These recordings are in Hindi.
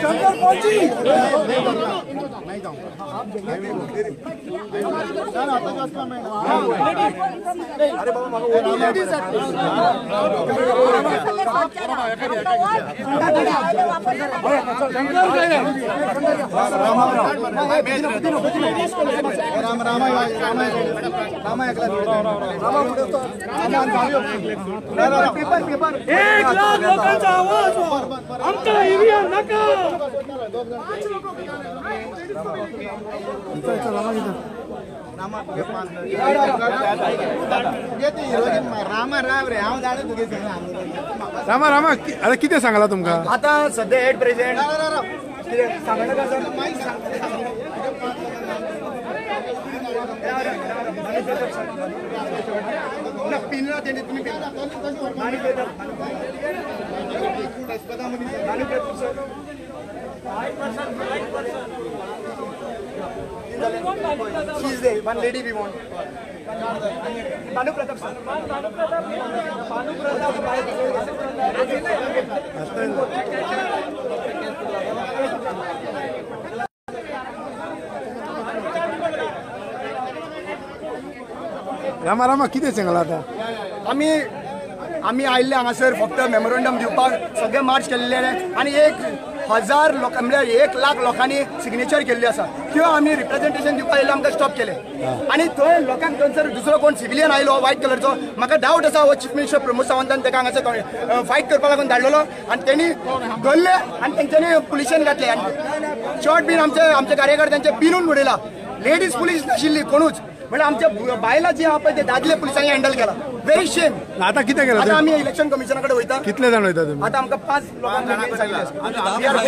정권 꽂지! शंकर पहुँची एक लाख लोकांचा आवाज़ आमचा ईव्हीएम नका रामा रे हांव तुगे रामा रामा किती कितें सांगलां तुमकां आतां सद्या एट प्रेजेंट सांग. तेणी तुम्ही She's there, one lady we want. Banu Pratap sir. Banu Rama Rama कितें सांगला आता आम्ही आम्ही आयिल्ले हांगासर फक्त मेमोरंडम दिवपाक सगळे मार्च केल्ले आनी एक हजार लोक म्हणजे एक लाख लोकांनी सिग्नेचर केल्ली आसा त्यो आमी रिप्रेझेंटेशन दिवपाक येयले आमकां स्टॉप केले. आनी थंय लोकांक थंयसर दुसरो कोण सिव्हिलियन आयलो व्हायट कलरचो म्हाका डावट आसा हो चीफ मिनिस्टर प्रमोद सावंतान ताका हांगासर फायट करपा लागून धाडलेलो. आनी तेणी धरले आनी तेंच्यांनी पुलिशेन घातले. आनी शॉर्ट बीन आमचे आमचे कार्यकर्त्यांचे पिनून उडयला लेडीज पुलीस नाशिल्ली कोणूच. म्हणजे आमच्या बायला जे पळय ते दादले पुलिसांनी हँडल केला। व्हेरी शेम आता कितें केलं आता आम्ही इलेक्शन कमिशना कडे वयता कितले जाण वयता तुमी आता आमकां पाच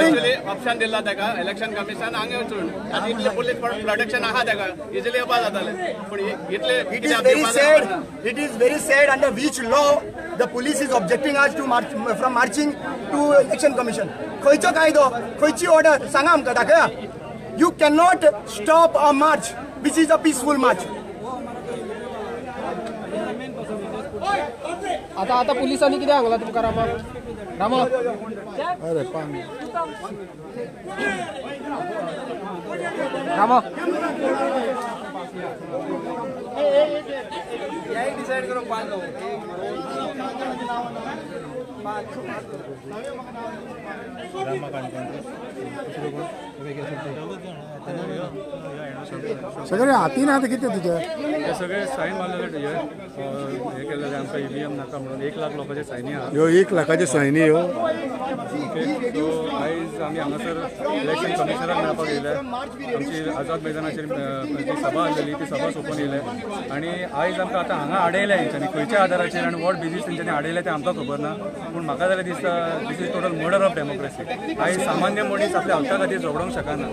इजिली ऑप्शन दिला ताका इलेक्शन कमिशन हांगा वचून आनी इतले पुलीस प्रोटेक्शन आहा ताका इजिली येवपा जाताले. पूण इतले is very sad. It is very sad under which law the police is objecting us to march from marching to election commission. खंयचो कायदो खंयची ऑर्डर सांगा आमकां दाखया. You can not stop a march which is a peaceful march आता आता पोलिसांनी किती सांगला तुमकां रामा रामा अरे पांग रामा सगळे हातीन आता कितें तुज्या हे सगळे सायन मारलेले हे. अ, हे केलेले आमकां ईव्हीएम नाका म्हणून. एक लाख लोकांचे सायनी आहा. ह्यो एक लाखाचे सैनी ह्यो ओके सो आयज आमी हांगासर इलेक्शन कमिशनराक मेळपाक येयले आमची आझाद मैदानाचेर अ, जी सभा आसलेली ती सभा सोंपोवन येयले आनी आयज आमकां आतां हांगा आडयल्या हेंच्यांनी खंयच्या आदाराचेर आनी वॉट बेजीस तेंच्यांनी आडयले तें आमकां खबर ना. पूण म्हाका जाल्यार दिसता this is total murder of democracy आयज सामान्य मनीस आपल्या हक्का खातीर झगडोंक शकना.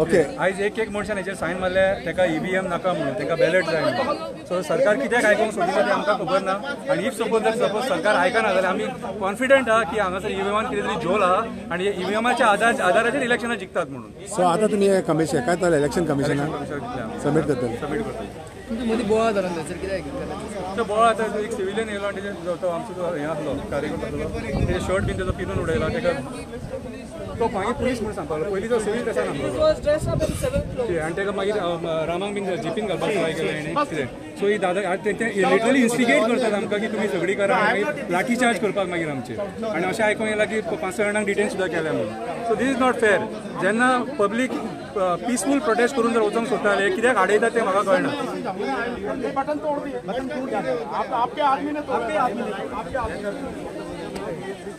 ओके आयज एक एक मनशान हेचेर सायन मारले ताका ईव्हीएम नाका म्हणून ताका बॅलेट जाय म्हणून. सो सरकार कित्याक आयकूंक सोदिना तें आमकां खबर ना? आनी इफ सपोज जर सपोज सरकार आयकना जाल्यार आमी कॉन्फिडंट आहा की हांगासर ईव्हीएमान कितें तरी झोल आहा आनी ईव्हीएमाच्या आधार आधाराचेर इलेक्शनां जिखतात म्हणून. सो आता तुम्ही कमिशन काय इलेक्शन कमिशनाक सबमीट करतले. सबमीट करतले. मदीं बोळा धरण थंयसर कितें केलें तो बोळ आतां एक सिव्हिलियन येयलो आनी तेजे जो तो आमचो जो हें आसलो कार्यकर्तो तेजे शर्ट बीन तेजो पिनून उडयलो ताका तो मागीर पुलीस म्हणून सांगपाक पयलीं तो सिव्हील ड्रेसान ते आनी ताका मागीर रामाक बीन जिपीन घालपाक ट्राय केलें कितें सो ही दादा आतां ते लिटरली इन्स्टिगेट करतात आमकां की तुमी झगडी करा मागीर लाठी चार्ज करपाक मागीर आमचे. आनी अशें आयकून येयलां की पांच स जाणांक डिटेन सुद्दां केल्या म्हणून. सो दीस इज नॉट फेर जेन्ना पब्लीक पिसफूल प्रोटेस्ट करून जर वचोंक सोदताले कित्याक आडयतात तें म्हाका कळना.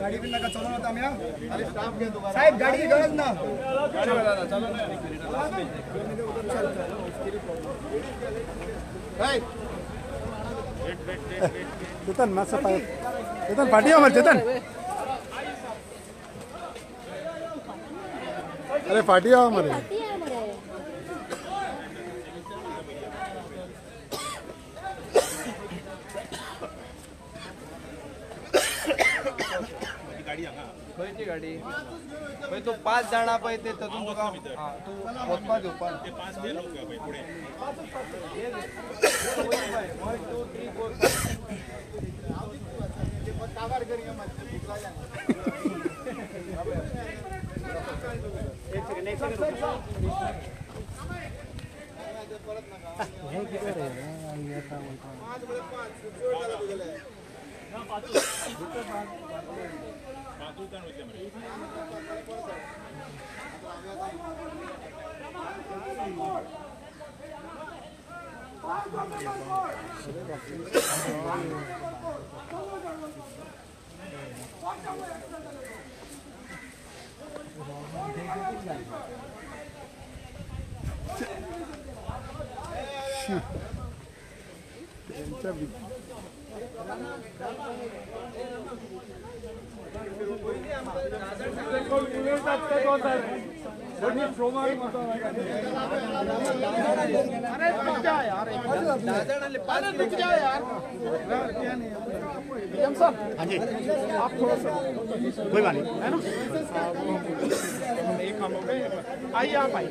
गाडी पण नका चालवून आता आम्ही हा? साहेब गाडी गरज ना। चेतन मस्त पाय चेतन फाटी मग चेतन। अरे फाटी मध्ये गाडी. पळय तू पाच जाणां पळय ते तातूंत तुका हा, तू वचपाक येवपाक निज़ाम साहब हाँ जी। आप थोड़ा सा कोई बात नहीं है ना एक काम हो गए आइए आप आइए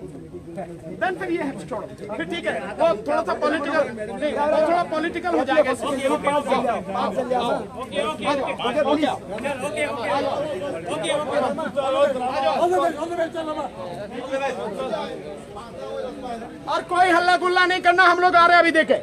देन फिर ये है छोड़ो फिर ठीक है वो थोड़ा सा पॉलिटिकल नहीं वो थोड़ा पॉलिटिकल हो जाएगा और कोई हल्ला गुल्ला नहीं करना हम लोग आ रहे हैं अभी देखे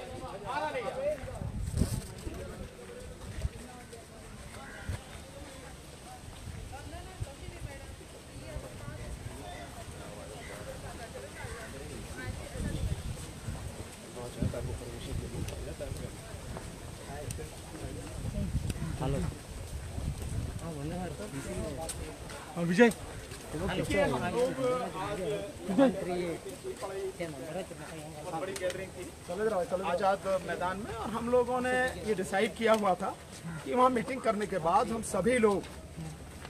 हाँ, विजय। आज़ाद मैदान में और हम लोगों ने ये डिसाइड किया हुआ था कि वहाँ मीटिंग करने के बाद हम सभी लोग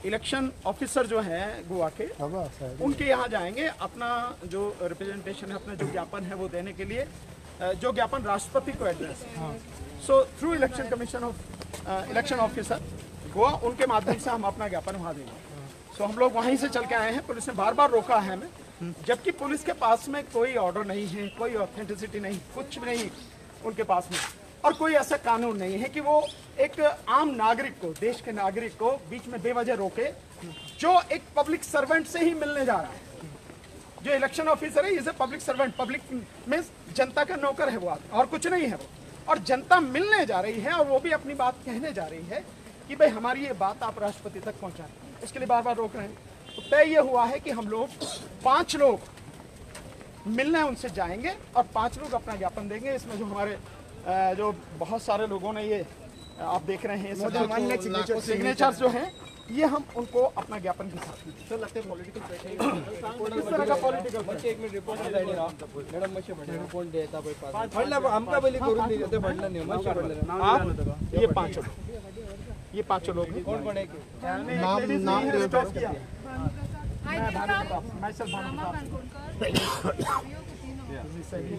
इलेक्शन ऑफिसर जो हैं गोवा के हाँ, हाँ, उनके यहाँ जाएँगे अपना जो रिप्रेजेंटेशन है अपना जो ज्ञापन है वो देने के लिए। जो ज्ञापन राष्ट्रपति को address so through election commission of election officer Goa उनके माध्यम से हम अपना ज्ञापन वहाँ देंगे। सो हम लोग वहीं से चल के आए हैं। पुलिस ने बार बार रोका है हमें। जबकि पुलिस के पास में कोई ऑर्डर नहीं है कोई ऑथेंटिसिटी नहीं कुछ भी नहीं उनके पास में। और कोई ऐसा कानून नहीं है कि वो एक आम नागरिक को देश के नागरिक को बीच में बेवजह रोके जो एक पब्लिक सर्वेंट से ही मिलने जा रहा है। जो इलेक्शन ऑफिसर है is a public servant public means जनता का नौकर है वो आदमी और कुछ नहीं है वो। और जनता मिलने जा रही है और वो भी अपनी बात कहने जा रही है कि भाई हमारी ये बात आप राष्ट्रपति तक पहुंचाएँ। उसके लिए बार बार रोक रहे हैं। तो तय ये हुआ है कि हम लोग पाँच लोग मिलने उनसे जाएँगे और पाँच लोग अपना ज्ञापन देंगे। इसमें जो हमारे जो बहुत सारे लोगों ने ये आप देख रहे हैं सिग्नेचर्स जो हैं ये हम उनको अपना ज्ञापन के साथ देंगे। किस तरह का पॉलिटिकल एक मिनिट रिपोर्ट जायडी राव मॅडम देता आमकां करून दिले ते न्ही आप ये पाँचों लोग ये पाँचों लोग हैं। कोण कोण एक नाम नाम Hi, Deepika. myself Rama Kankodkar, Savio